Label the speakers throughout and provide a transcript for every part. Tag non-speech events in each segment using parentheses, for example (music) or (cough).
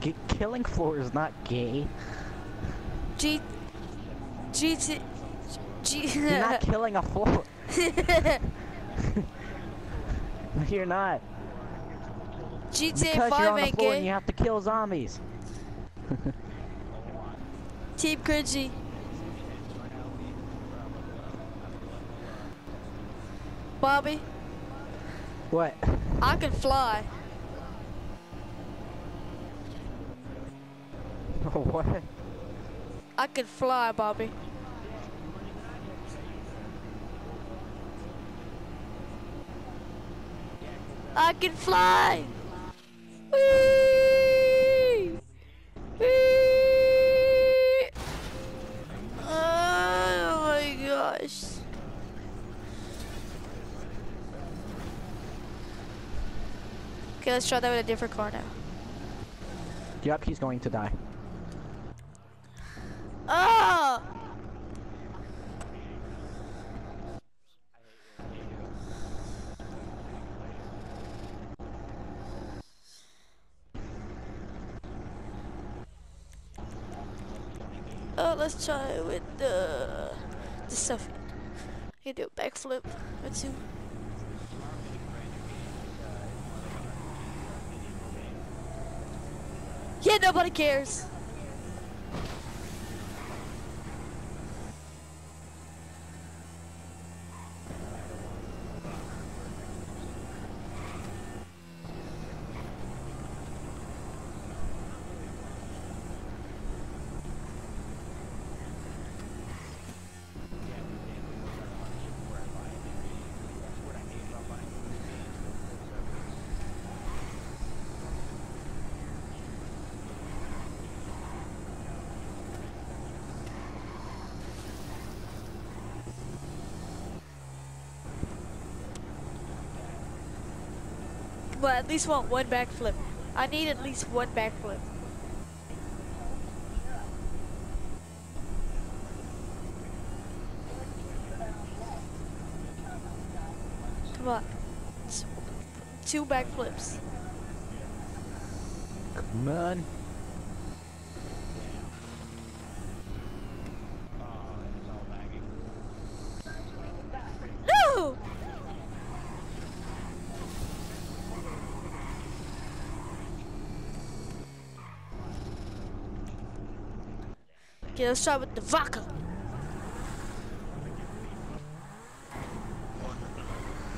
Speaker 1: G killing floor is not gay.
Speaker 2: G. G. G. G.
Speaker 1: You're not killing a floor. (laughs) you're not.
Speaker 2: GTA
Speaker 1: Because you're on the
Speaker 2: ain't
Speaker 1: floor and you have to kill zombies.
Speaker 2: Team cringy. Bobby,
Speaker 1: What?
Speaker 2: I can fly. (laughs)
Speaker 1: what?
Speaker 2: I can fly, Bobby. I can fly. Let's try that with a different car now.
Speaker 1: Yep, he's going to die.
Speaker 2: Ah! Oh, let's try it with the the stuff. You do a backflip or two. Nobody cares. But at least want one backflip. I need at least one backflip. Come on. Two backflips.
Speaker 1: Come on.
Speaker 2: No! Okay, let's try with the vodka.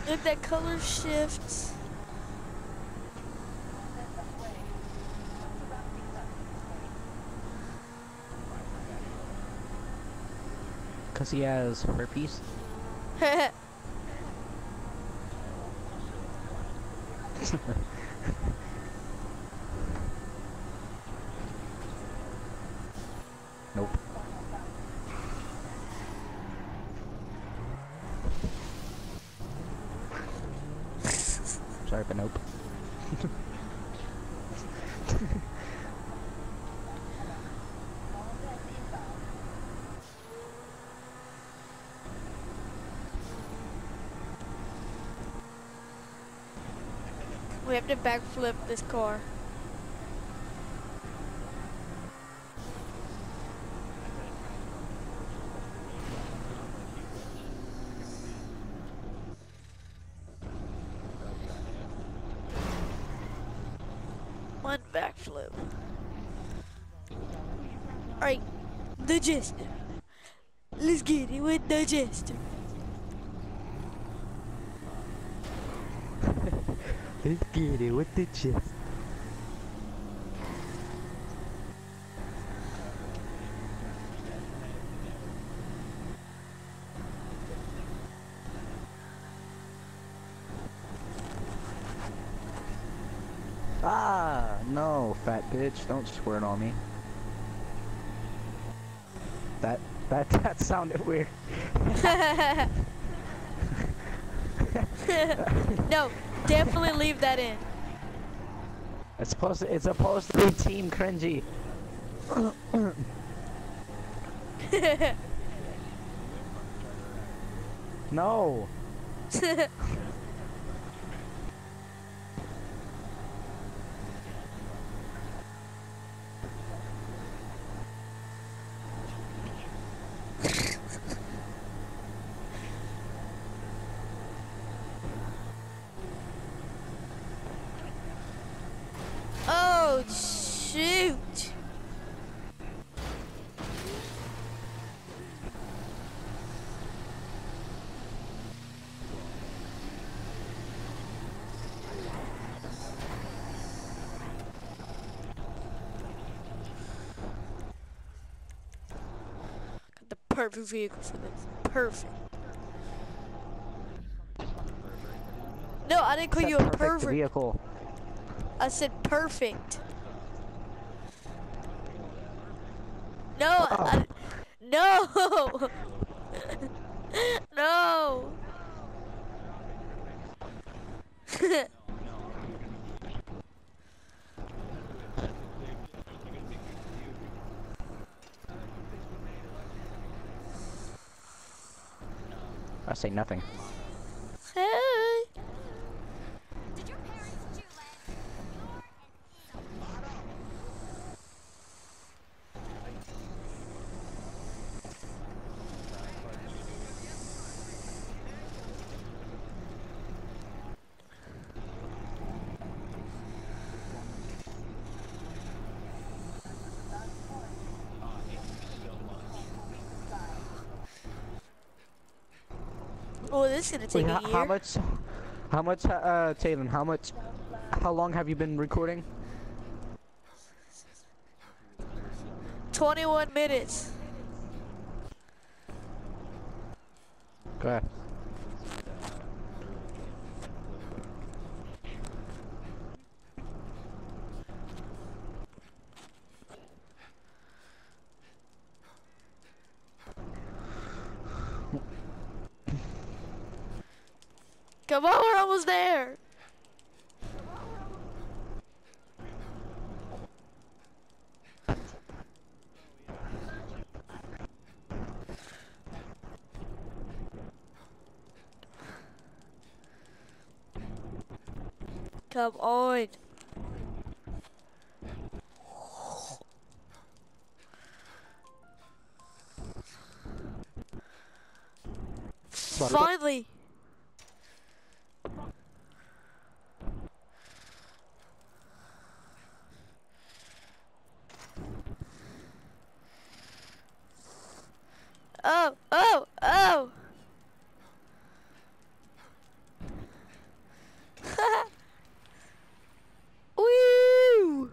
Speaker 2: Look at that color shift.
Speaker 1: Cause he has herpes. (laughs) (laughs)
Speaker 2: we have to backflip this car. One backflip. Alright, the jester. Let's get it with the jester.
Speaker 1: Let's get it with the chest. Ah, no, fat bitch, don't squirt on me. That, that, (laughs) that sounded weird. (laughs)
Speaker 2: no, definitely leave that in.
Speaker 1: It's supposed to, it's supposed to be team cringy. (laughs) No. (laughs)
Speaker 2: oh shoot! Got the perfect vehicle for this. Perfect. No, I didn't call you a
Speaker 1: perfect
Speaker 2: pervert.
Speaker 1: vehicle.
Speaker 2: I said perfect. No, I, no, (laughs) no. (laughs) (laughs)
Speaker 1: say nothing.
Speaker 2: hey.
Speaker 3: Did your parents do that?
Speaker 2: This is gonna take
Speaker 1: Wait,
Speaker 2: a
Speaker 1: how,
Speaker 2: year.
Speaker 1: how much? How much, uh, Taylor? How much? How long have you been recording?
Speaker 2: 21 minutes. Come on, we're almost there. Come on. Finally. Oh, oh, oh. (laughs) Woo!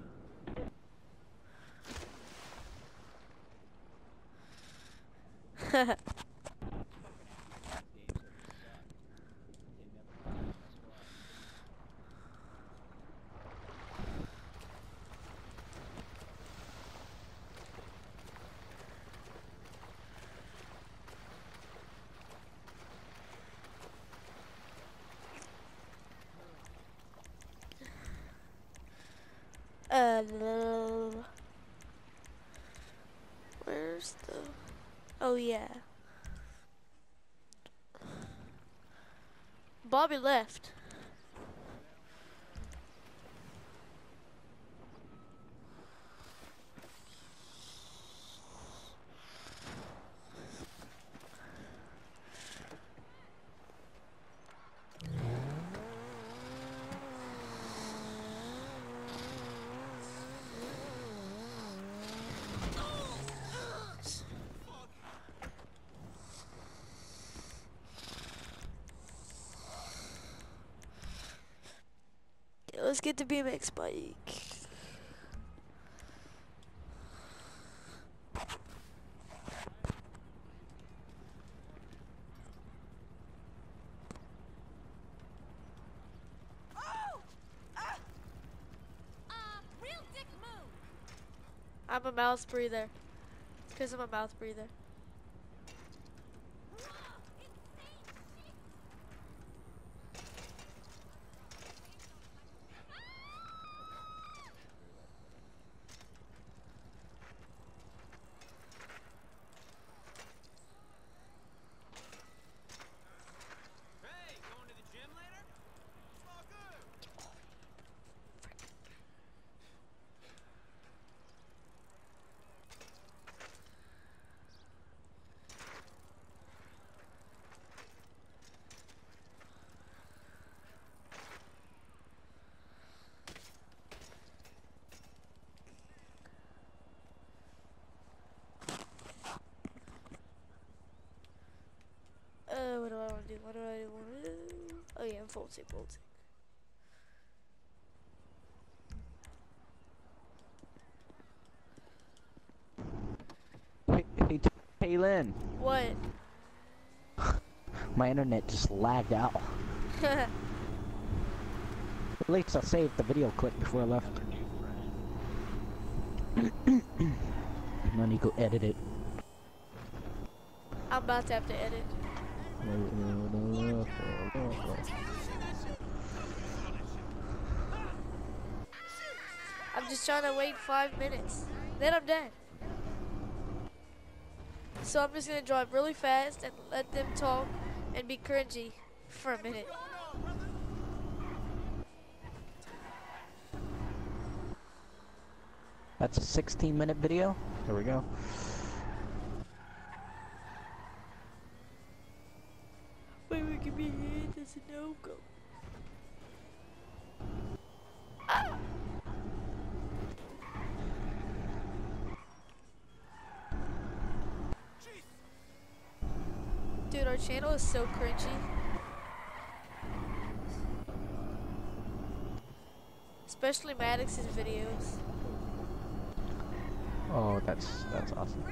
Speaker 2: Uh, (laughs) where's the? Oh yeah. Bobby left. Let's get the BMX bike.
Speaker 3: Uh, real dick move.
Speaker 2: I'm a mouth breather. Because I'm a mouth breather. Bolty, Bolty.
Speaker 1: Hey, hey, Lynn.
Speaker 2: What? (laughs)
Speaker 1: My internet just lagged out. (laughs) At least I saved the video clip before I left. and then you go edit it.
Speaker 2: I'm about to have to edit. (laughs) I'm just trying to wait five minutes. Then I'm done. So I'm just gonna drive really fast and let them talk and be cringy for a minute.
Speaker 1: That's a 16 minute video. There we go.
Speaker 2: Wait, we can be here. There's a no go. Our channel is so cringy. Especially Maddox's videos.
Speaker 1: Oh, that's that's awesome.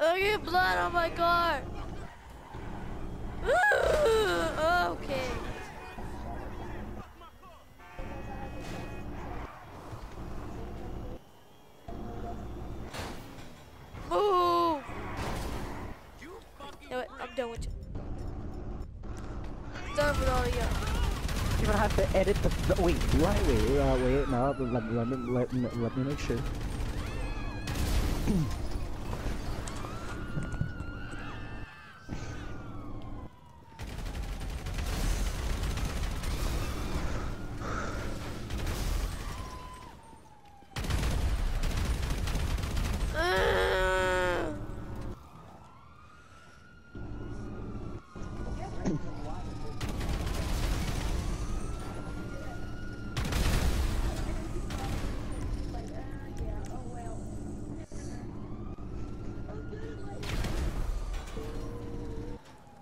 Speaker 2: Oh, I get blood on my car. Ooh, okay.
Speaker 1: You're gonna have to edit the. the wait, do I? Wait, uh, wait, no, let, let, let, me- let me make sure. (clears throat)
Speaker 2: Ah.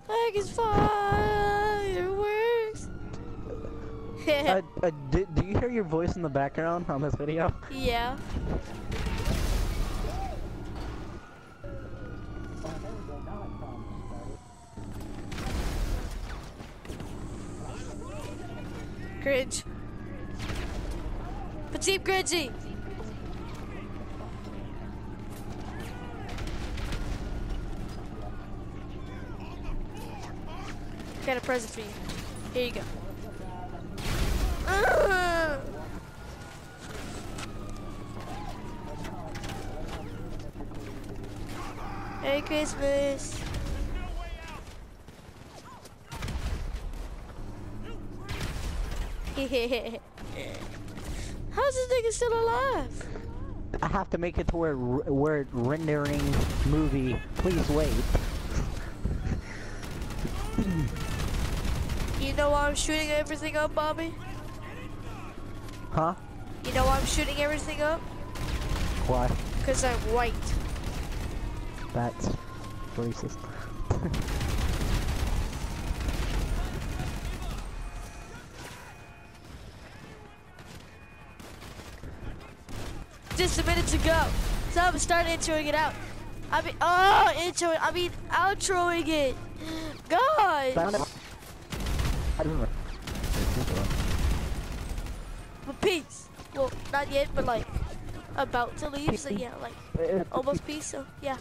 Speaker 2: Like it's fireworks.
Speaker 1: uh, uh, do, do you hear your voice in the background on this video?
Speaker 2: yeah. Cringe. Petite cringy. Got a present for you. Here you go. Ah! Merry Christmas. (laughs) How's this nigga still alive?
Speaker 1: I have to make it to where where rendering movie. Please wait. (laughs)
Speaker 2: You know why I'm shooting everything up, Bobby?
Speaker 1: Huh?
Speaker 2: You know why I'm shooting everything up?
Speaker 1: Why?
Speaker 2: Because I'm white.
Speaker 1: That's racist.
Speaker 2: Just a minute to go. So I'm start introing it out. I mean, oh, intro. I mean, outroing it. God.
Speaker 1: Found. I don't know.
Speaker 2: But peace. Well, not yet, but like about to leave. So yeah, like almost peace. So yeah.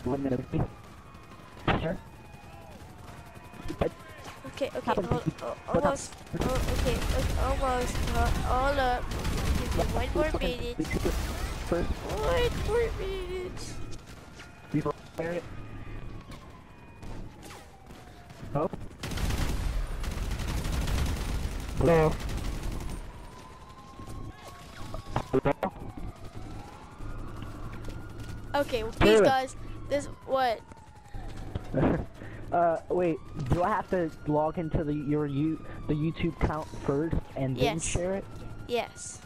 Speaker 2: Okay, okay, oh, almost. Okay, okay, almost. Uh, hold up. Give me one more minute. One more minute.
Speaker 1: Oh. Hello. Hello.
Speaker 2: Okay, well,
Speaker 1: Good.
Speaker 2: guys. This what? (laughs)
Speaker 1: uh, wait. Do I have to log into the your you the YouTube account first and then
Speaker 2: Yes.
Speaker 1: share it?
Speaker 2: Yes.